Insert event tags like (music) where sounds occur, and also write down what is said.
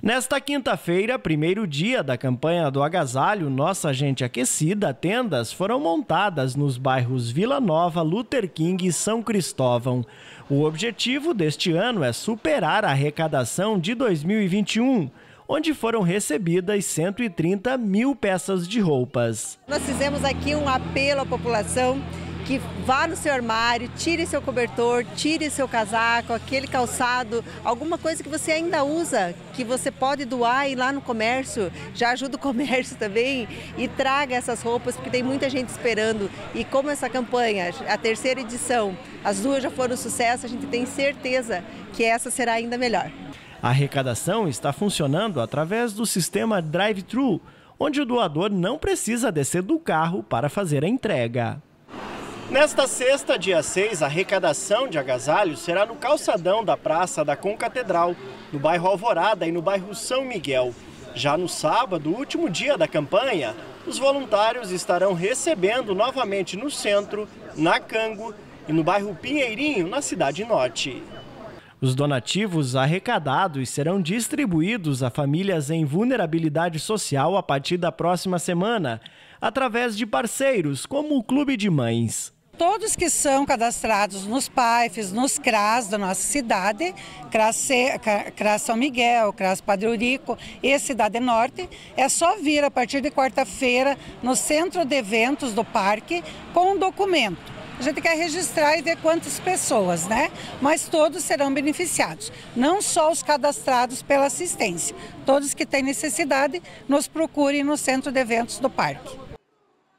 Nesta quinta-feira, primeiro dia da campanha do agasalho Nossa Gente Aquecida, tendas foram montadas nos bairros Vila Nova, Luther King e São Cristóvão. O objetivo deste ano é superar a arrecadação de 2021 onde foram recebidas 130 mil peças de roupas. Nós fizemos aqui um apelo à população que vá no seu armário, tire seu cobertor, tire seu casaco, aquele calçado, alguma coisa que você ainda usa, que você pode doar e ir lá no comércio, já ajuda o (laughs) comércio também e traga essas roupas, porque tem muita gente esperando. E como essa campanha, a terceira edição, as duas já foram um sucesso, a gente tem certeza que essa será ainda melhor. A arrecadação está funcionando através do sistema drive-thru, onde o doador não precisa descer do carro para fazer a entrega. Nesta sexta, dia 6, a arrecadação de agasalhos será no calçadão da Praça da Concatedral, no bairro Alvorada e no bairro São Miguel. Já no sábado, último dia da campanha, os voluntários estarão recebendo novamente no centro, na Cango e no bairro Pinheirinho, na cidade norte. Os donativos arrecadados serão distribuídos a famílias em vulnerabilidade social a partir da próxima semana, através de parceiros como o Clube de Mães. Todos que são cadastrados nos PAIFs, nos CRAS da nossa cidade, CRAS, CRAS São Miguel, CRAS Padre Eurico e Cidade Norte, é só vir a partir de quarta-feira no centro de eventos do parque com um documento. A gente quer registrar e ver quantas pessoas, né? Mas todos serão beneficiados. Não só os cadastrados pela assistência. Todos que têm necessidade, nos procurem no centro de eventos do parque.